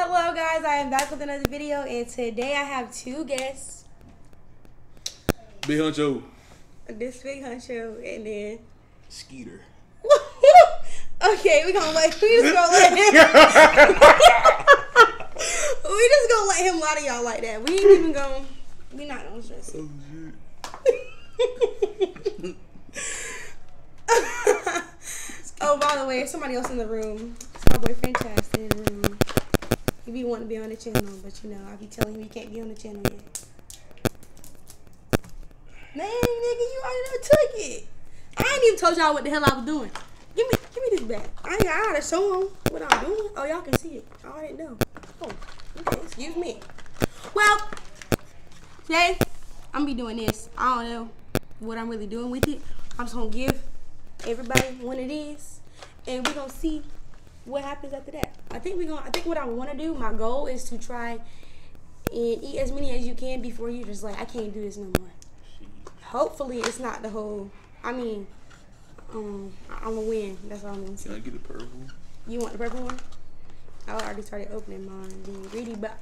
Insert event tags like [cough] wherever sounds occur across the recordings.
Hello guys, I am back with another video and today I have two guests. Big Huncho. This big huncho and then Skeeter. [laughs] Okay, we gonna let we just gonna let him [laughs] We just gonna let him lie to y'all like that. We ain't even gonna we not gonna stress oh, it. [laughs] oh, by the way, there's somebody else in the room. It's my boyfriend Chaz in the room. He be wanting to be on the channel, but you know, I be telling him he can't be on the channel yet. Man, nigga, you already took it. I ain't even told y'all what the hell I was doing. Give me, give me this back. I ain't gotta show them what I'm doing. Oh, y'all can see it. I already know. Oh, okay, excuse me. Well, today I'm gonna be doing this. I don't know what I'm really doing with it. I'm just gonna give everybody one of these, and we're gonna see what happens after that. I think we're gonna. I think what I want to do. My goal is to try and eat as many as you can before you just like I can't do this no more. Hopefully, it's not the whole. I mean, um, I'm gonna win. That's all I'm gonna say. Can I get the purple? You want the purple one? I already started opening mine, being greedy, but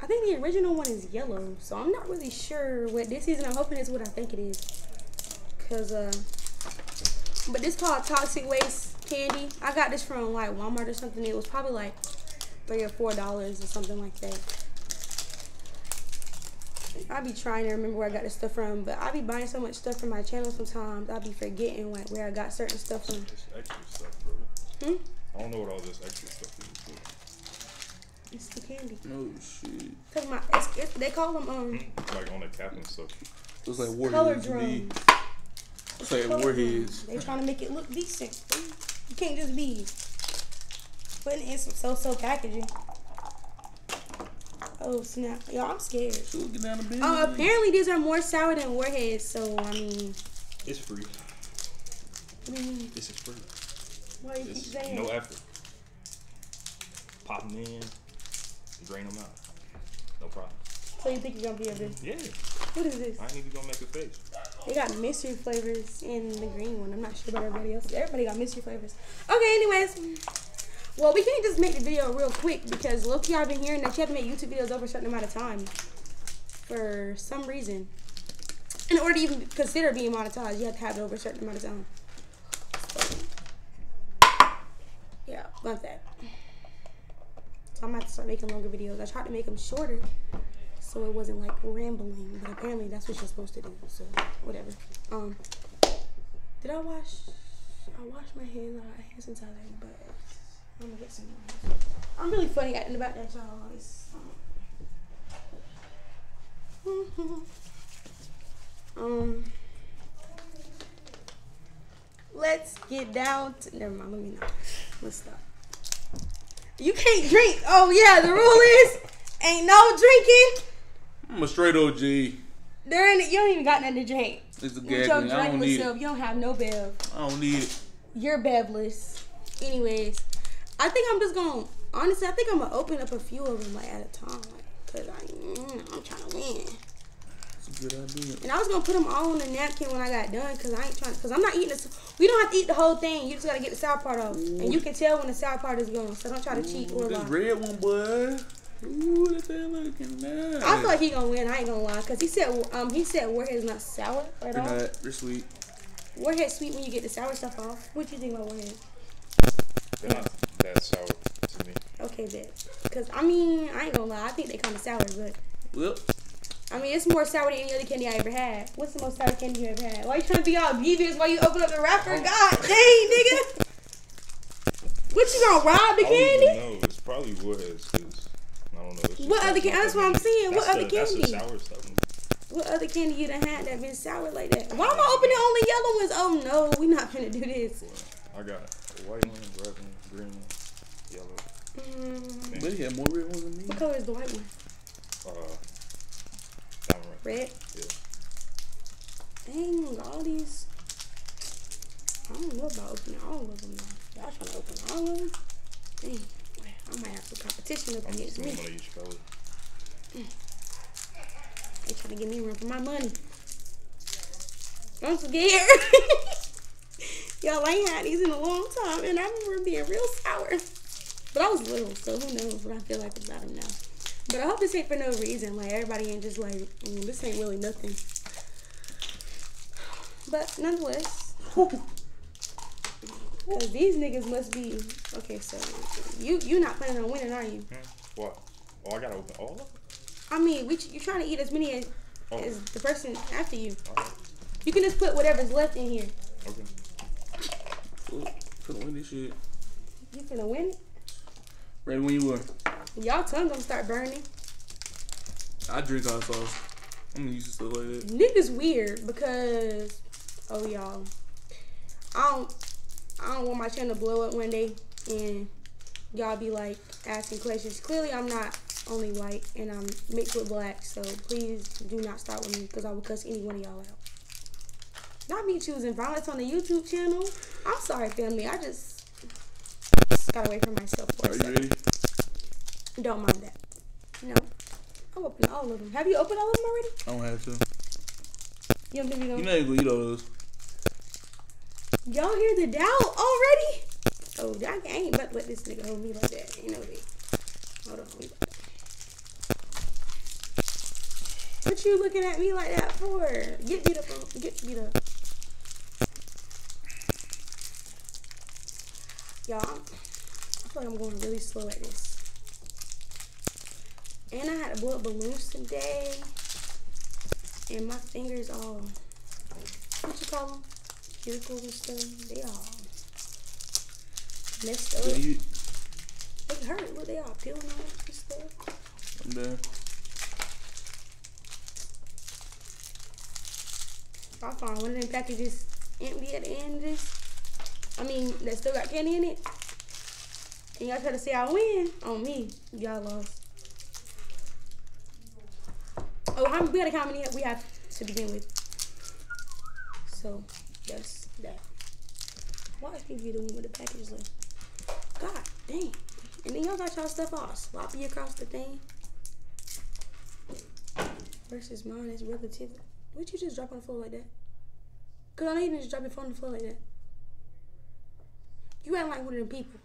I think the original one is yellow, so I'm not really sure what this is, and I'm hoping it's what I think it is. Cause uh, but this called Toxic Waste Candy. I got this from like Walmart or something. It was probably like three or four dollars or something like that. I be trying to remember where I got this stuff from, but I be buying so much stuff from my channel sometimes. I be forgetting like where I got certain stuff from. This extra stuff, bro. Hmm? I don't know what all this extra stuff is. But It's the candy. No shit. Cause my it's, it's, they call them um like on the cap and stuff. It's like color warheads. to me. drums. Looks like warheads. drums. They trying to make it look decent. You can't just be putting in some so-so packaging. Oh snap! Yo, I'm scared. So get down the business. Oh, apparently these are more sour than warheads. So I mean, It's free. what do you mean? This is free. Why do you keep saying? no effort. Pop them in, drain them out. No problem. So you think you're gonna be able to? Yeah, What is this? I ain't even gonna make a face. They got mystery flavors in the green one. I'm not sure about everybody else. Everybody got mystery flavors. Okay, anyways. Well, we can't just make the video real quick because low-key I've been hearing that you have to make YouTube videos over a certain amount of time for some reason. In order to even consider being monetized, you have to have it over a certain amount of time. Yeah, love that. So I'm have to start making longer videos. I tried to make them shorter so it wasn't like rambling, but apparently that's what you're supposed to do. So whatever. Um, did I wash? I washed my hands. I got hand sanitizer, but I'm gonna get some. I'm really funny acting about that, y'all. It's, um, [laughs] let's get down to. Never mind. Let me not. Let's stop. You can't drink. Oh yeah, the rule is ain't no drinking. I'm a straight OG. There ain't. You don't even got nothing to drink. It's a With your gaggling. I don't regular need self, it. you don't have no bev. I don't need it. You're bevless. Anyways, I think I'm just gonna honestly. I think I'm gonna open up a few of them like at a time, like, cause I, mm, I'm trying to win. It's a good idea. And I was gonna put them all on the napkin when I got done, cause I ain't trying. Cause I'm not eating this. We don't have to eat the whole thing. You just gotta get the sour part off, and you can tell when the sour part is gone. So don't try to cheat or This lie. red one, boy. Ooh, that thing looking nice. I feel like he gonna win. I ain't gonna lie, cause he said um he said warhead's not sour at They're all. not. They're sweet. Warhead's sweet when you get the sour stuff off. What you think about warhead? They're not that sour to me. Okay, bet. Cause I mean, I ain't gonna lie. I think they kind of sour, but Well, I mean, it's more sour than any other candy I ever had. What's the most sour candy you ever had? Why you trying to be all devious while you open up the wrapper? God [laughs] dang, nigga. What you gonna rob the I don't even candy? know. It's probably warheads. Cause I don't know. It's just What other candy? That's what I'm nothing. saying. What That's other the- that's the candy? sour stuff. What other candy you done had that been sour like that? Why am I opening only yellow ones? Oh no, we not gonna do this. I got a white one, red one, green one, yellow. Mm, but he had more red ones than me. what color is the white one? Uh, that one right Red. Yeah. Dang, all these. I don't know about opening all of them. Now. Y'all trying to open all of them? Dang, I might have some competition up I'm against me. one of each color. They trying to give me room for my money. I'm scared. [laughs] Y'all ain't had these in a long time, and I remember being real sour. But I was little, so who knows what I feel like about him now. But I hope this ain't for no reason. Like everybody ain't just like mm, this ain't really nothing. But nonetheless, [laughs] because these niggas must be okay. So you you not planning on winning, are you? Hmm? What? Oh, I gotta open all of them? I mean, we you trying to eat as many as, Oh, as the person after you. alright. You can just put whatever's left in here. Okay. Finna win this shit. You finna win it. Ready when you were. Y'all tongue gonna start burning. I drink hot sauce. I'm used to use this stuff like that. Niggas weird because oh y'all. I don't I don't want my channel to blow up one day and y'all be like asking questions. Clearly I'm not only white and I'm mixed with black, so please do not start with me because I will cuss any one of y'all out. Not me choosing violence on the YouTube channel. I'm sorry, family. I just, just got away from myself for Are a second. ready? Don't mind that. No. I've opened all of them. Have you opened all of them already? I don't have to. You don't think you You know you gonna eat all those. Y'all hear the doubt already? Oh, I ain't about to let this nigga hold me like that. You know me. Hold on. What you looking at me like that for? Get up. on- Get beat up. Y'all, I feel like I'm going really slow at this. And I had to blow up balloons today. And my fingers all, what you call them? Cuticles and stuff, they all messed up. Yeah, you, They hurt. Look, they all peeling off and stuff. I'm done. I found one of them packages empty at the end of this. I mean, that still got candy in it. And y'all try to say I win on me. Y'all lost. Oh, how, we gotta count how many we have to begin with. So, that's that. Why is be the one with the package left? God dang. And then y'all got y'all stuff all sloppy across the thing. Versus mine is relative. Would you just drop on the floor like that? Cause I know you didn't just drop your phone on the floor like that. You act like one of them people.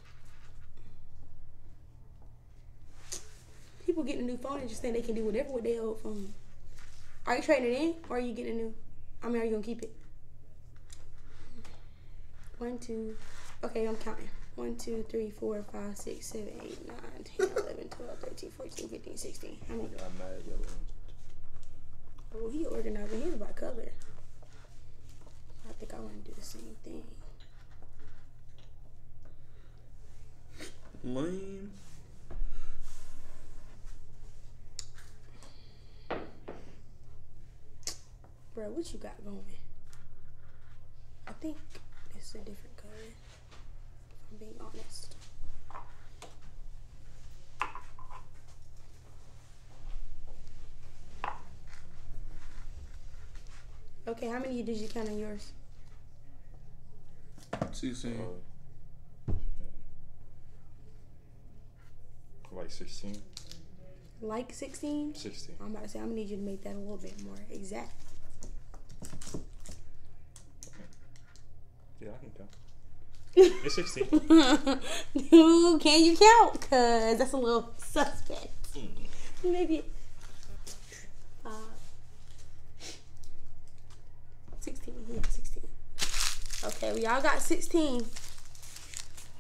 People getting a new phone and just think they can do whatever with their old phone. Are you trading it in or are you getting a new? I mean, are you gonna keep it? One, two. Okay, I'm counting. One, two, three, four, five, six, seven, eight, nine, 10, [laughs] 11, 12, 13, 14, 15, 16. How many? I'm mad at yellow. Oh, he organizing his by color. I think I want to do the same thing. Lame. Bro, what you got going? I think it's a different color. If I'm being honest. Okay, how many did you count on yours? 16. Uh, like 16? Like 16? 16. I'm about to say, I'm gonna need you to make that a little bit more exact. Yeah, I can count. It's 16. [laughs] Who can you count? Cause that's a little suspect. Maybe uh, 16. Yeah, 16. Okay, we all got 16.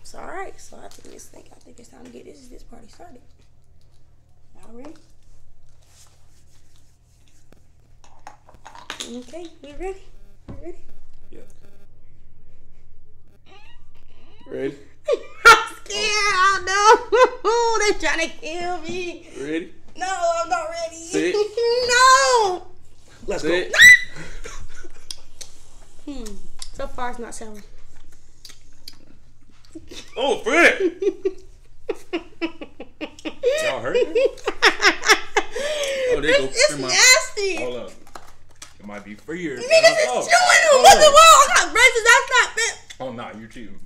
So alright, so I think it's I think it's time to get this this party started. Y'all ready? Okay, we ready? We ready? Yeah. Ready? [laughs] I'm scared. Oh no, [laughs] they trying to kill me. Ready? No, I'm not ready. Sit. [laughs] no. Let's Sit. Hmm. So far, it's not selling. Oh, Fred! Y'all heard it? Oh, there you go. It's Never mind. nasty. Hold up. It might be freer. Niggas is oh. chewing Oh. on the wall. I got braces. That's not fit. Oh, nah, you're cheating.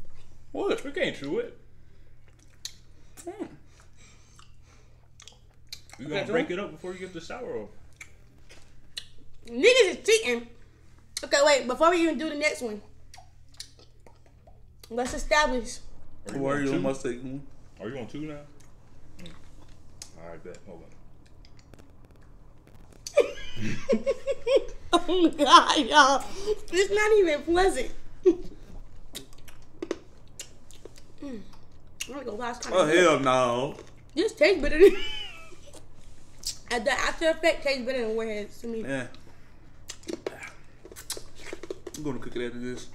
What? We can't chew it. Hmm. We gonna break it up before you get the sour off. Niggas is cheating. Okay, wait. Before we even do the next one, let's establish. Or you Why are you two? on my steak? Hmm? Are you on two now? Mm. All right, bet. Hold on. [laughs] oh my god, y'all. It's not even pleasant. mm. I'm gonna go last time. Oh hell no. This tastes better than. [laughs] And the after effect tastes better than Warheads to me. Yeah. I'm gonna cook it after this.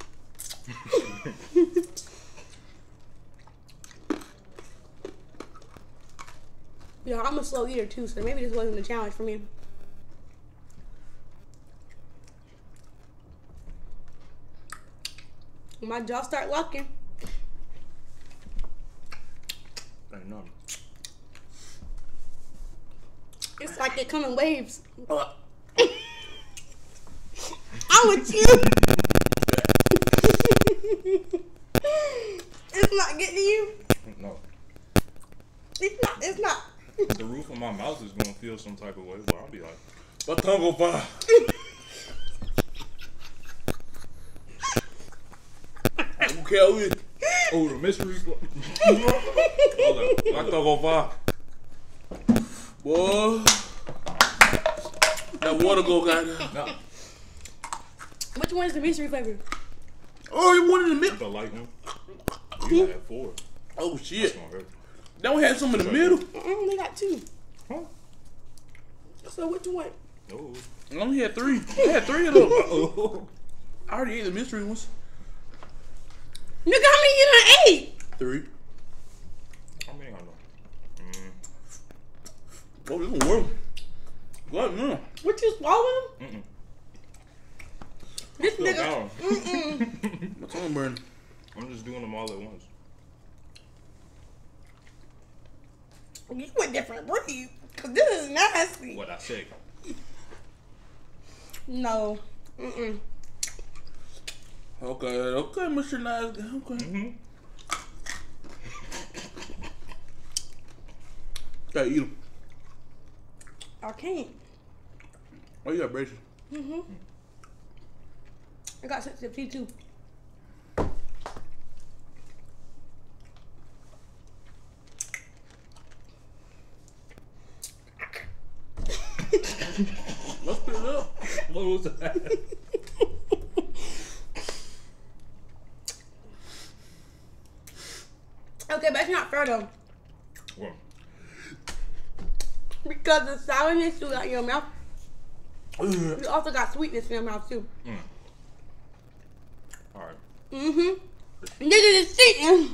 [laughs] Yeah, I'm a slow eater too, so maybe this wasn't a challenge for me. My jaw start locking. It's like it come in waves. Uh, [laughs] I'm with you. [laughs] it's not getting to you. No. It's not. It's not. [laughs] The roof of my mouth is gonna feel some type of way, but I'll be like, my tongue on fire. Okay, I. oh, the mystery. Hold up. My tongue on fire. Boy. That water go goddamn. Nah, Which one is the mystery flavor? Oh, you wanted the middle. the light one. You had four. Oh shit. gonna hurt. Don't have some in the middle. I only got two. Huh? So what you want? No. I only had three. I had three of them. [laughs] I already ate the mystery ones. Nigga, how many you done ate? Three. I mean, I know. Mm, Oh, this one work. What? No. What you swallowing? mm-mm. This Still nigga. down. Mm-mm. [laughs] My tongue burning. I'm just doing them all at once. You went different breed. Cause this is nasty. What I say. No. Mm-mm. Okay, okay, Mr. Nice Guy. Okay. Mm-hmm. Gotta eat them. I can't. Oh, you got braces. Mm-hmm. I got sensitive teeth too. Let's spit it up. What was that? Okay, but it's not fair though. well, Because the sourness you got in your mouth, Ugh. you also got sweetness in your mouth too. all right. Mm-hmm. Nigga is cheating.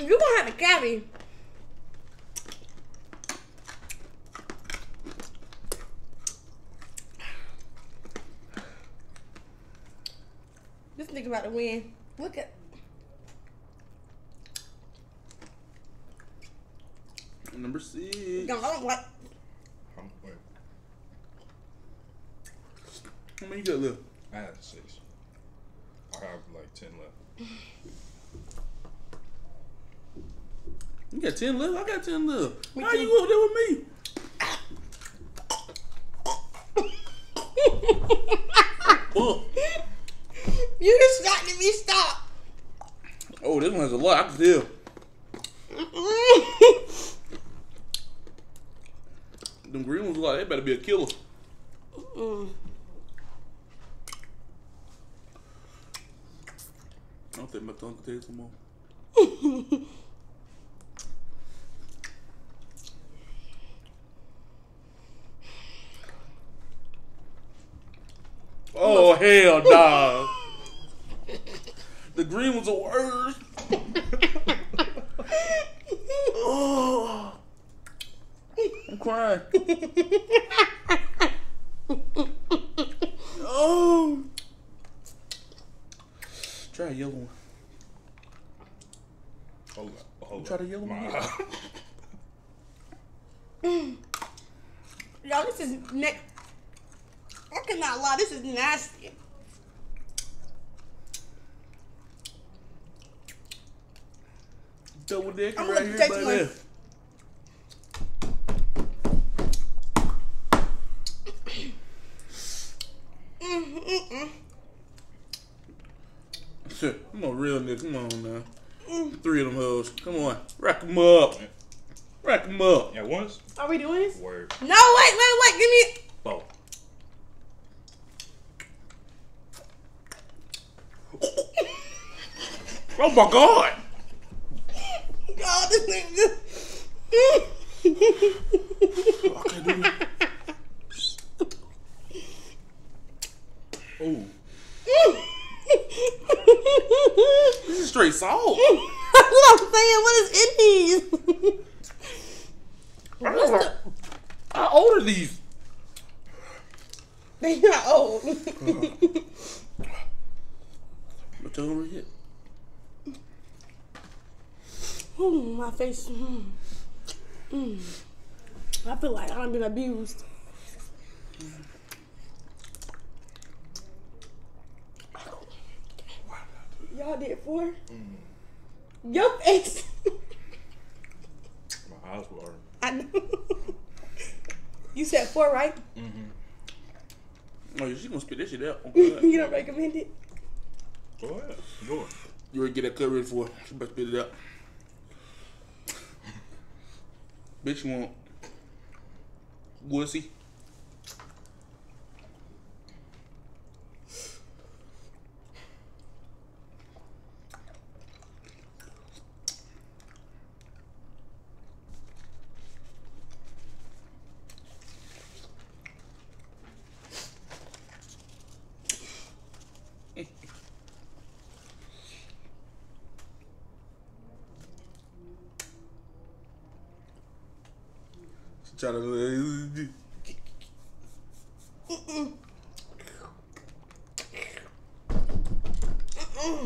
You gonna have a cavity. This nigga about to win. Look at Number six. no, I don't like I'm, wait, How many you got left? I had six. I have like ten left. You got 10 left? I got 10 left. Me How too. you go there with me? Fuck. [laughs] You just got to be stopped. Oh, this one has a lot. I can tell. Them green ones, a lot. They better be a killer. Mm. I don't think my tongue can taste no more. Oh hell nah. [laughs] the green ones are worse. oh. I'm crying. [laughs] oh. Try a yellow one. Hold up. Hold Try up. the yellow one. My- [laughs] Y'all, this is next. I cannot lie, this is nasty. Double decker I'm right here, taste by one. there. Mm, mm, mm. Up there. Come on now. Three of them hoes. Come on. Rack them up. Rack them up. At once? Are we doing this? Word. No, wait, wait, wait. Give me. Both. Oh my god. Oh, this nigga. I can't do it. Oh. This is straight salt. [laughs] What I'm saying. What is in these? [laughs] What's the? How old are these? They not old. [laughs] What you over here? Ooh, my face. Mm. Mm. I feel like I've been abused. Y'all did four? Your face. My eyes were. I know. You said four, right? Mm-hmm. Oh, she gonna spit this shit out. [laughs] Okay. you don't recommend it? Go ahead. Go ahead. You already get that cut ready for her. She better spit it out. [laughs] Bitch, you want wussy? Try to.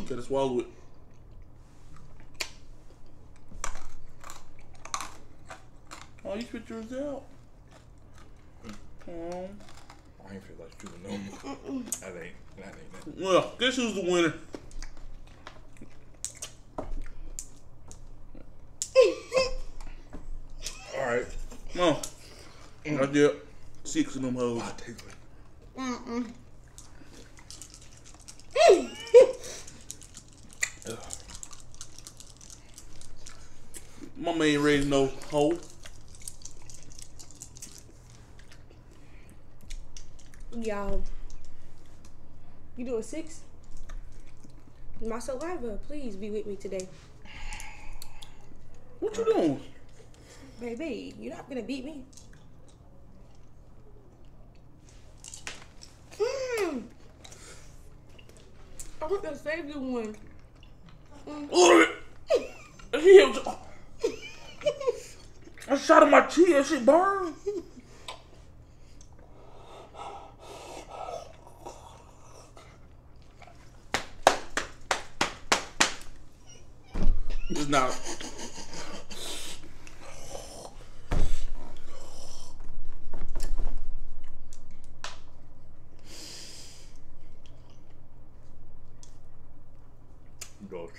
Gotta swallow it. Oh, you spit yours out. Oh. I ain't feel like shooting no more. That ain't. That ain't that. Well, guess who's the winner? All right. Come on. I did six of them hoes. I'll take it. Mm-mm. Mama ain't raising no hoe. Y'all. You doing six? My saliva, please be with me today. What you doing? Baby, you're not gonna beat me. Mm. I want to save you one. Was- I shot in my cheek. That shit burned. It's not. Dolce.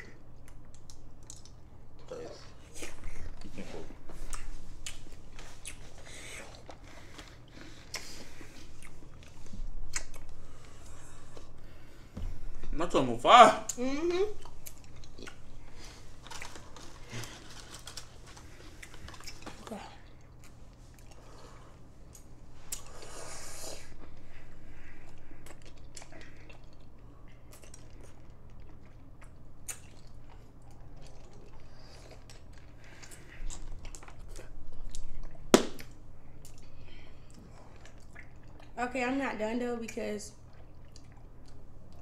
I'm talking about fire. Mm-hmm. Okay, I'm not done though because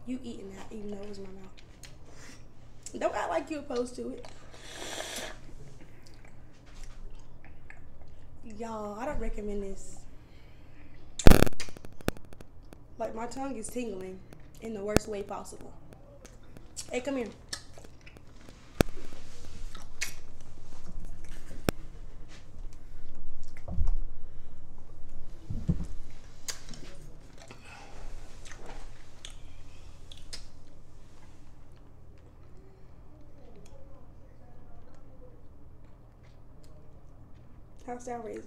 you eating that even though it was my mouth. Don't act like you're opposed to it. Y'all, I don't recommend this. Like my tongue is tingling in the worst way possible. Hey, come here. How's that raising? I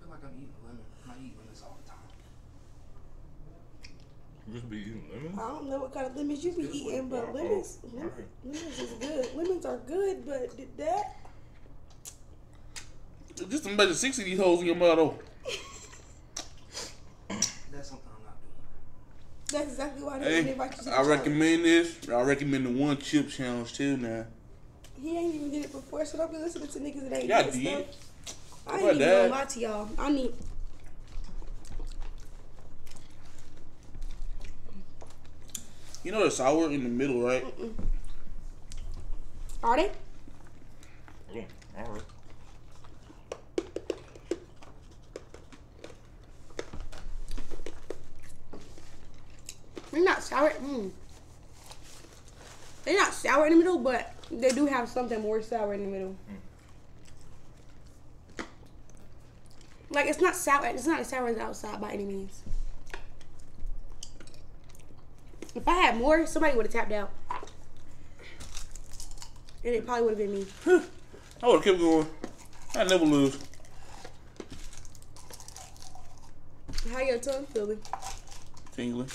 feel like I'm eating lemon. I'm not all the time. just be eating lemons. I don't know what kind of lemons you be eating, but lemons, lemons, lemons is good. Lemons are good, but did that Just imagine six of these holes in your mouth, though. That's something I'm not doing. that's exactly why they Hey, didn't invite you to the I challenge. recommend this. I recommend the one chip challenge too. Now, He ain't even did it before, so don't be listening to niggas that ain't Yeah, I did did. stuff. I ain't even Dad? gonna lie to y'all. I need. you know the sour in the middle, right? Are they? Yeah, all right. They're not sour. Mm. They're not sour in the middle, but they do have something more sour in the middle. Like it's not sour. It's not as sour as outside by any means. If I had more, somebody would have tapped out, and it probably would have been me. I would have kept going. I never lose. How your tongue feeling? Tingling.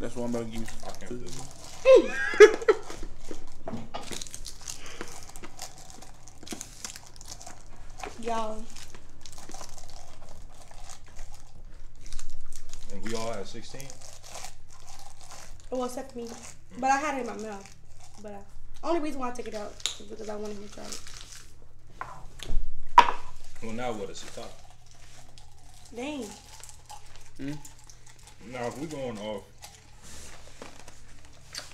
That's what I'm about to give you. I can't do [laughs] Y'all, And we all at 16. well, except for me, but I had it in my mouth. But uh, only reason why I took it out is because I wanted him to try it. Well, now what is it top? Dang. Now, if we going off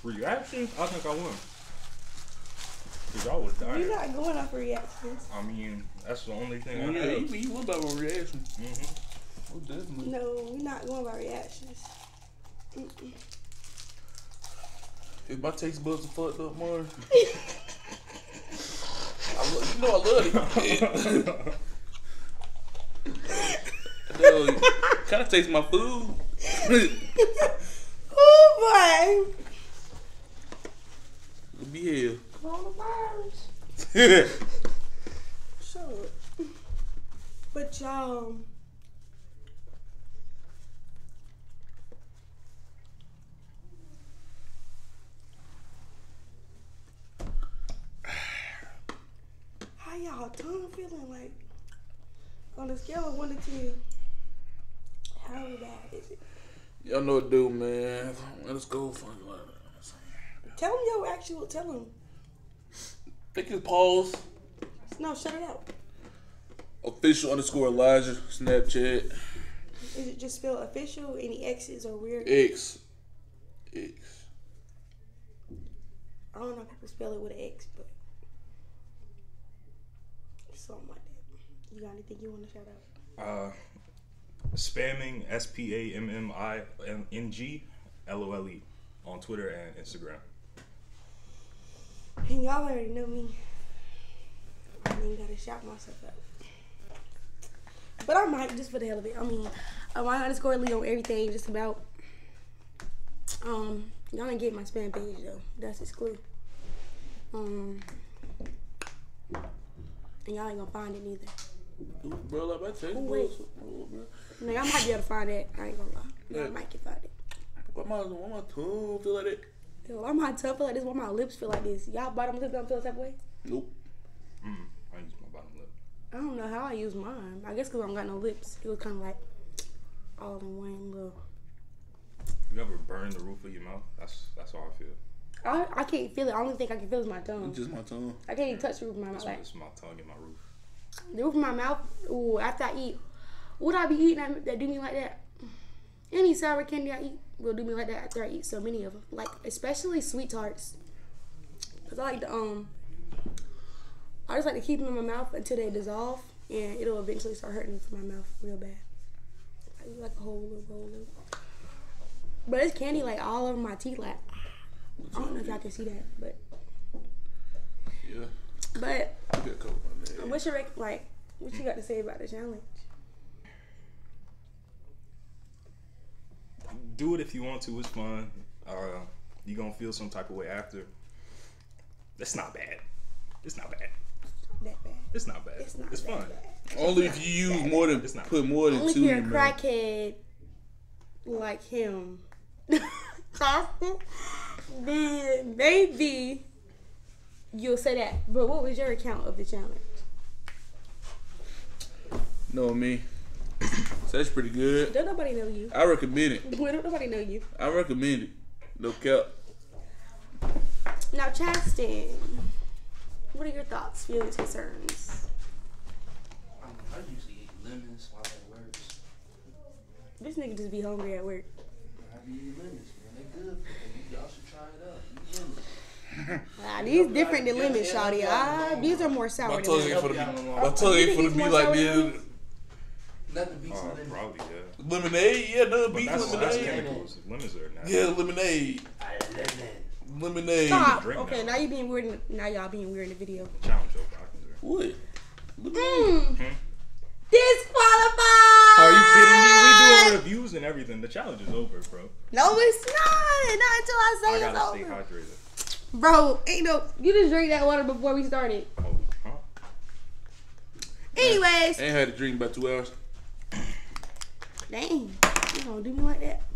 reactions, I think I win. Cause y'all was dying. You're not going off reactions. I mean, that's the only thing Oh, I yeah, have. you, you went about my reaction. hmm Oh, definitely. No, we're not going by reactions. Mm-mm. If my taste buds are fucked up more, [laughs] I lo- you know I love it. no, kind of taste my food. [laughs] oh boy. It'll be hell. Coronavirus. [laughs] Shut up. But y'all. How y'all tongue feeling like on a scale of one to ten? How bad is it? Y'all know what to do, man. Let's go. Fuck it. Tell them your actual. Tell them. Take his pause. No, shut it out. Official underscore Elijah. Snapchat. Is it just spelled official? Any X's or weird? X. X. I don't know how people spell it with an X, but something like that. You got anything you want to shout out? Uh, spamming S P A M M I N G L O L E on Twitter and Instagram. And y'all already know me. I ain't gotta shout myself up. But I might just for the hell of it. I mean, I might underscore Lee on everything, just about. Um, y'all ain't get my spam page though. That's his clue. Um, and y'all ain't gonna find it neither. Bro, like my taste Oh, wait. No, y'all might be able to find it. I ain't gonna lie. Y'all Yeah. might can find it. Why my, why my tongue feel like that? Yo, why my tongue feel like this? Why my lips feel like this? Y'all bottom lip don't feel the type of way? Nope. Mm, I use my bottom lip. I don't know how I use mine. I guess because I don't got no lips. It was kind of like all in one little. You ever burn the roof of your mouth? That's that's how I feel. I, I can't feel it. I only think I can feel is my It's tongue. just my tongue. I can't even touch the roof of my mouth. It's, Like it's my tongue and my roof. the roof of my mouth. Ooh, after I eat, would I be eating that, that do me like that? Any sour candy I eat will do me like that after I eat so many of them. Like especially sweet tarts. Cause I like to um. I just like to keep them in my mouth until they dissolve, and it'll eventually start hurting from my mouth real bad. I eat like a whole little bowl of. But it's candy like all over my teeth. Like I don't know if y'all can see that, but Yeah. but I got coke on that. what's your like? What you got to say about the challenge? Do it if you want to. It's fun. Uh, you gonna feel some type of way after. It's not bad. It's not bad. That bad. It's not bad. It's not It's that fun. bad. Only if you use more than It's not- put more than Only if two you're a in your mouth. crackhead like him faster, [laughs] then maybe you'll say that. But what was your account of the challenge? No, me. So that's pretty good. Don't nobody know you. I recommend it. Well, don't nobody know you. I recommend it. No cap. Now, Chaston, what are your thoughts, feelings, concerns? I usually eat lemons while at work. This nigga just be hungry at work. I be eating lemons, man. They good. for you. Y'all should try it out. Eat lemons. [laughs] Ah, these different than lemon, shawty. Ah, these are more sour My than tongue lemon. ain't for the Yeah. be. My tongue ain't for the be like this. Nothing beats Uh, lemon. probably, yeah. Lemonade, yeah, no But beef that's, that's lemonade. chemicals. Lemons are not. Yeah, lemonade, I lemon. lemonade. Stop. drink Okay, now. now you being weird. In, now y'all being weird in the video. Challenge over. I can do it. What? Lemonade. Mm. Hmm? Disqualified. Are you kidding me? We doing reviews and everything. The challenge is over, bro. No, it's not. Not until I say I it's gotta stay over. hydrated. Bro, ain't no. You just drink that water before we started. Oh, huh? Anyways, Ain't had a drink about two hours. Dang, you gonna do me like that?